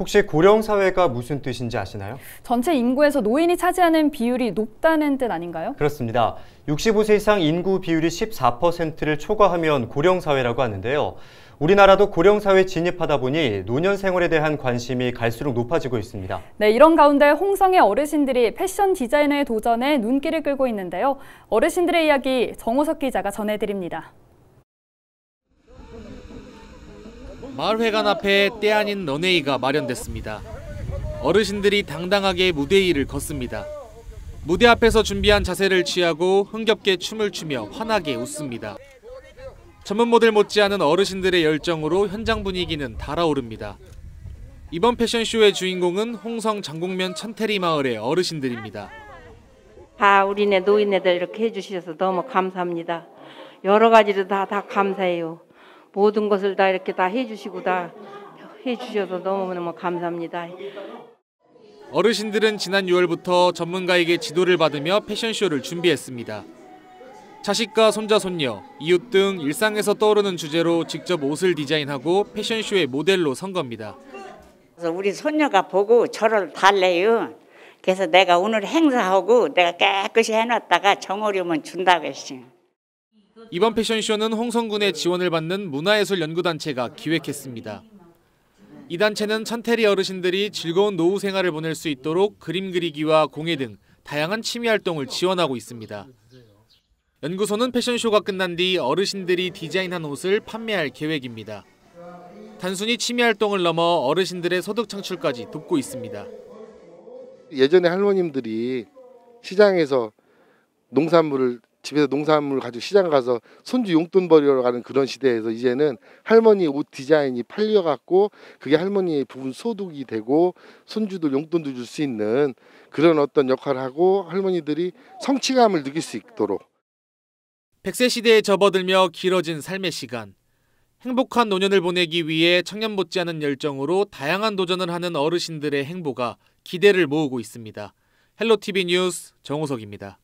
혹시 고령 사회가 무슨 뜻인지 아시나요? 전체 인구에서 노인이 차지하는 비율이 높다는 뜻 아닌가요? 그렇습니다. 65세 이상 인구 비율이 14%를 초과하면 고령 사회라고 하는데요. 우리나라도 고령사회 진입하다 보니 노년 생활에 대한 관심이 갈수록 높아지고 있습니다. 네, 이런 가운데 홍성의 어르신들이 패션 디자이너의 도전에 눈길을 끌고 있는데요. 어르신들의 이야기 정호석 기자가 전해드립니다. 마을회관 앞에 때 아닌 런웨이가 마련됐습니다. 어르신들이 당당하게 무대 위를 걷습니다. 무대 앞에서 준비한 자세를 취하고 흥겹게 춤을 추며 환하게 웃습니다. 전문 모델 못지않은 어르신들의 열정으로 현장 분위기는 달아오릅니다. 이번 패션쇼의 주인공은 홍성 장곡면 천태리 마을의 어르신들입니다. 다 우리네 노인네들 이렇게 해주셔서 너무 감사합니다. 여러 가지로 다, 다 감사해요. 모든 것을 다 이렇게 다 해주시고 다 해주셔서 너무너무 감사합니다. 어르신들은 지난 6월부터 전문가에게 지도를 받으며 패션쇼를 준비했습니다. 자식과 손자, 손녀, 이웃 등 일상에서 떠오르는 주제로 직접 옷을 디자인하고 패션쇼의 모델로 선 겁니다. 그래서 우리 손녀가 보고 저를 달래요. 그래서 내가 오늘 행사하고 내가 깨끗이 해놨다가 정오려면 준다고 했어요. 이번 패션쇼는 홍성군의 지원을 받는 문화예술연구단체가 기획했습니다. 이 단체는 천태리 어르신들이 즐거운 노후 생활을 보낼 수 있도록 그림 그리기와 공예 등 다양한 취미 활동을 지원하고 있습니다. 연구소는 패션쇼가 끝난 뒤 어르신들이 디자인한 옷을 판매할 계획입니다. 단순히 취미 활동을 넘어 어르신들의 소득 창출까지 돕고 있습니다. 예전에 할머님들이 시장에서 농산물을 집에서 농산물 가지고 시장 가서 손주 용돈 벌이러 가는 그런 시대에서 이제는 할머니 옷 디자인이 팔려 갖고 그게 할머니의 부분 소득이 되고 손주도 용돈도 줄 수 있는 그런 어떤 역할을 하고 할머니들이 성취감을 느낄 수 있도록 100세 시대에 접어들며 길어진 삶의 시간. 행복한 노년을 보내기 위해 청년 못지않은 열정으로 다양한 도전을 하는 어르신들의 행보가 기대를 모으고 있습니다. 헬로티비 뉴스 정호석입니다.